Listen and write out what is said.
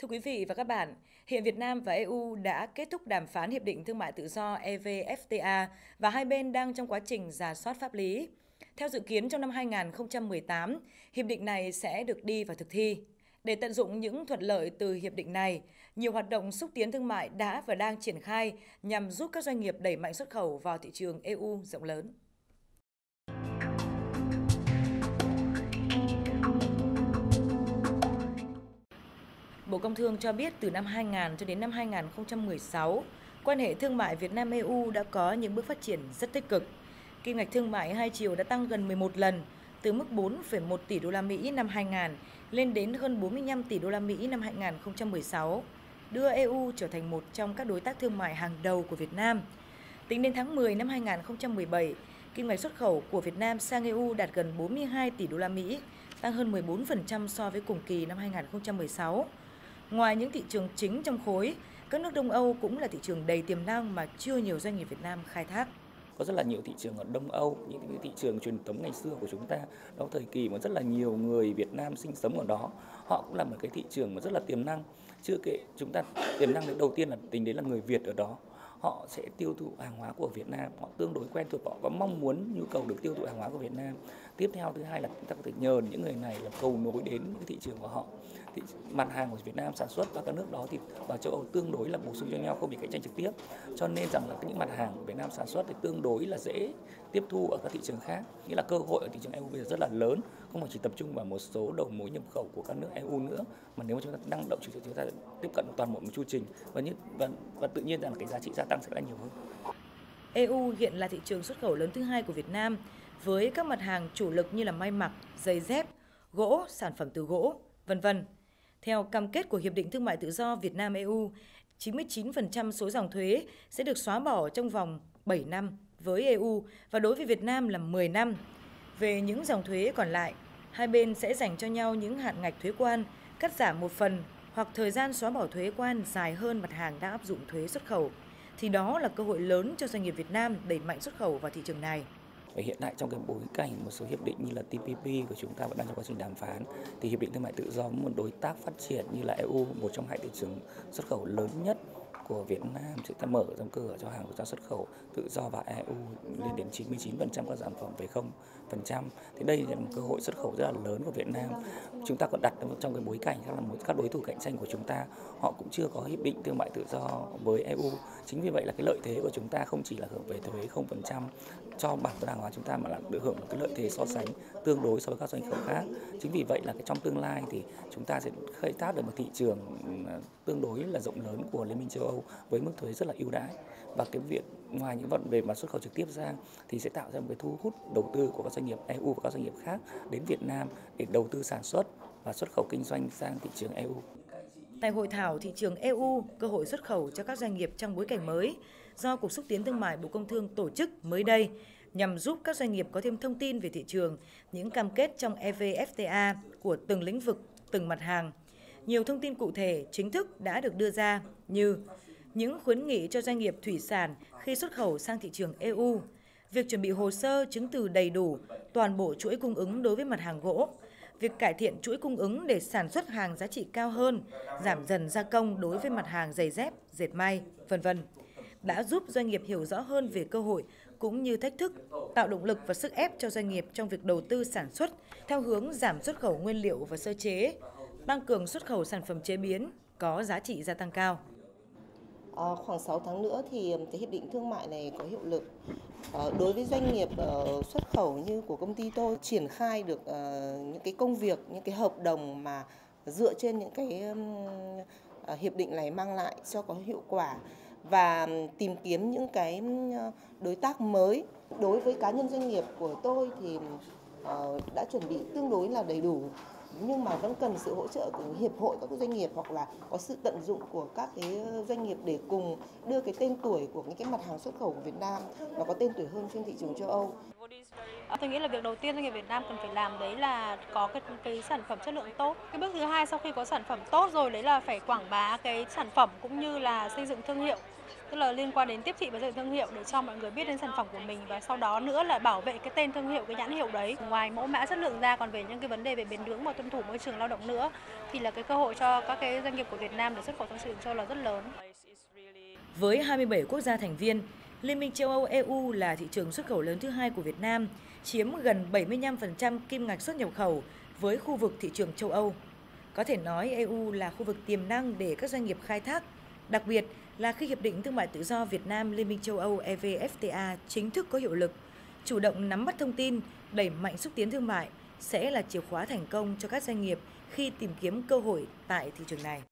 Thưa quý vị và các bạn, hiện Việt Nam và EU đã kết thúc đàm phán Hiệp định Thương mại Tự do EVFTA và hai bên đang trong quá trình giả soát pháp lý. Theo dự kiến trong năm 2018, hiệp định này sẽ được đi vào thực thi. Để tận dụng những thuận lợi từ hiệp định này, nhiều hoạt động xúc tiến thương mại đã và đang triển khai nhằm giúp các doanh nghiệp đẩy mạnh xuất khẩu vào thị trường EU rộng lớn. Công Thương cho biết từ năm 2000 cho đến năm 2016, quan hệ thương mại Việt Nam EU đã có những bước phát triển rất tích cực. Kim ngạch thương mại hai chiều đã tăng gần 11 lần, từ mức 4,1 tỷ đô la Mỹ năm 2000 lên đến hơn 45 tỷ đô la Mỹ năm 2016, đưa EU trở thành một trong các đối tác thương mại hàng đầu của Việt Nam. Tính đến tháng 10 năm 2017, kim ngạch xuất khẩu của Việt Nam sang EU đạt gần 42 tỷ đô la Mỹ, tăng hơn 14% so với cùng kỳ năm 2016. Ngoài những thị trường chính trong khối, các nước Đông Âu cũng là thị trường đầy tiềm năng mà chưa nhiều doanh nghiệp Việt Nam khai thác có rất là nhiều thị trường ở Đông Âu, những cái thị trường truyền thống ngày xưa của chúng ta, đó thời kỳ mà rất là nhiều người Việt Nam sinh sống ở đó, họ cũng là một cái thị trường mà rất là tiềm năng. Chưa kể chúng ta tiềm năng đầu tiên là tính đến là người Việt ở đó, họ sẽ tiêu thụ hàng hóa của Việt Nam, họ tương đối quen thuộc, họ có mong muốn nhu cầu được tiêu thụ hàng hóa của Việt Nam. Tiếp theo thứ hai là chúng ta có thể nhờ những người này là cầu nối đến cái thị trường của họ. Thị, mặt hàng của Việt Nam sản xuất và các nước đó thì vào châu Âu tương đối là bổ sung cho nhau không bị cạnh tranh trực tiếp. Cho nên rằng là những mặt hàng của Việt Nam sản xuất thì tương đối là dễ tiếp thu ở các thị trường khác. Nghĩa là cơ hội ở thị trường EU bây giờ rất là lớn, không phải chỉ tập trung vào một số đầu mối nhập khẩu của các nước EU nữa, mà nếu mà chúng ta năng động chủ chúng ta tiếp cận toàn bộ một chu trình và như và, và tự nhiên rằng là cái giá trị gia tăng sẽ là nhiều hơn. EU hiện là thị trường xuất khẩu lớn thứ hai của Việt Nam với các mặt hàng chủ lực như là may mặc, giày dép, gỗ, sản phẩm từ gỗ, vân vân. Theo cam kết của Hiệp định Thương mại Tự do Việt Nam EU, 99% số dòng thuế sẽ được xóa bỏ trong vòng 7 năm với EU và đối với Việt Nam là 10 năm. Về những dòng thuế còn lại, hai bên sẽ dành cho nhau những hạn ngạch thuế quan, cắt giảm một phần hoặc thời gian xóa bỏ thuế quan dài hơn mặt hàng đã áp dụng thuế xuất khẩu, thì đó là cơ hội lớn cho doanh nghiệp Việt Nam đẩy mạnh xuất khẩu vào thị trường này. Và hiện tại trong cái bối cảnh một số hiệp định như là TPP của chúng ta vẫn đang trong quá trình đàm phán, thì hiệp định thương mại tự do một đối tác phát triển như là EU một trong hai thị trường xuất khẩu lớn nhất của Việt Nam sẽ ta mở rộng cửa cho hàng của ta xuất khẩu, tự do vào EU lên đến 99% các sản phẩm về không phần trăm. Thì đây là một cơ hội xuất khẩu rất là lớn của Việt Nam. Chúng ta còn đặt trong cái bối cảnh các là một các đối thủ cạnh tranh của chúng ta. Họ cũng chưa có hiệp định thương mại tự do với EU chính vì vậy là cái lợi thế của chúng ta không chỉ là hưởng về thuế 0% cho bản thân hàng hóa chúng ta, mà là được hưởng một cái lợi thế so sánh tương đối so với các doanh nghiệp khác. Chính vì vậy là cái trong tương lai thì chúng ta sẽ khai thác được một thị trường ừ, tương đối là rộng lớn của Liên minh châu Âu với mức thuế rất là ưu đãi và cái việc ngoài những vận về mặt xuất khẩu trực tiếp ra thì sẽ tạo ra một cái thu hút đầu tư của các doanh nghiệp EU và các doanh nghiệp khác đến Việt Nam để đầu tư sản xuất và xuất khẩu kinh doanh sang thị trường EU. Tại hội thảo thị trường EU, cơ hội xuất khẩu cho các doanh nghiệp trong bối cảnh mới do Cục xúc tiến thương mại Bộ Công Thương tổ chức mới đây nhằm giúp các doanh nghiệp có thêm thông tin về thị trường, những cam kết trong EVFTA của từng lĩnh vực, từng mặt hàng. Nhiều thông tin cụ thể, chính thức đã được đưa ra như những khuyến nghị cho doanh nghiệp thủy sản khi xuất khẩu sang thị trường EU, việc chuẩn bị hồ sơ chứng từ đầy đủ toàn bộ chuỗi cung ứng đối với mặt hàng gỗ, việc cải thiện chuỗi cung ứng để sản xuất hàng giá trị cao hơn, giảm dần gia công đối với mặt hàng giày dép, dệt may, vân vân. Đã giúp doanh nghiệp hiểu rõ hơn về cơ hội cũng như thách thức, tạo động lực và sức ép cho doanh nghiệp trong việc đầu tư sản xuất theo hướng giảm xuất khẩu nguyên liệu và sơ chế, tăng cường xuất khẩu sản phẩm chế biến có giá trị gia tăng cao. À, khoảng 6 tháng nữa thì cái hiệp định thương mại này có hiệu lực. À, đối với doanh nghiệp uh, xuất khẩu như của công ty tôi triển khai được uh, những cái công việc, những cái hợp đồng mà dựa trên những cái um, uh, hiệp định này mang lại cho có hiệu quả và tìm kiếm những cái đối tác mới. Đối với cá nhân doanh nghiệp của tôi thì uh, đã chuẩn bị tương đối là đầy đủ nhưng mà vẫn cần sự hỗ trợ của hiệp hội các doanh nghiệp hoặc là có sự tận dụng của các cái doanh nghiệp để cùng đưa cái tên tuổi của những cái mặt hàng xuất khẩu của Việt Nam nó có tên tuổi hơn trên thị trường châu Âu. Tôi nghĩ là việc đầu tiên doanh nghiệp Việt Nam cần phải làm đấy là có cái cái sản phẩm chất lượng tốt. Cái bước thứ hai sau khi có sản phẩm tốt rồi đấy là phải quảng bá cái sản phẩm cũng như là xây dựng thương hiệu tức là liên quan đến tiếp thị và xây dựng thương hiệu để cho mọi người biết đến sản phẩm của mình và sau đó nữa là bảo vệ cái tên thương hiệu cái nhãn hiệu đấy ngoài mẫu mã chất lượng ra còn về những cái vấn đề về bền vững và tuân thủ môi trường lao động nữa thì là cái cơ hội cho các cái doanh nghiệp của Việt Nam để xuất khẩu sang thị trường châu là rất lớn. Với 27 quốc gia thành viên, Liên minh châu Âu EU là thị trường xuất khẩu lớn thứ hai của Việt Nam, chiếm gần 75% kim ngạch xuất nhập khẩu với khu vực thị trường châu Âu. Có thể nói EU là khu vực tiềm năng để các doanh nghiệp khai thác, đặc biệt là khi Hiệp định Thương mại Tự do Việt Nam Liên minh châu Âu EVFTA chính thức có hiệu lực, chủ động nắm bắt thông tin, đẩy mạnh xúc tiến thương mại sẽ là chìa khóa thành công cho các doanh nghiệp khi tìm kiếm cơ hội tại thị trường này.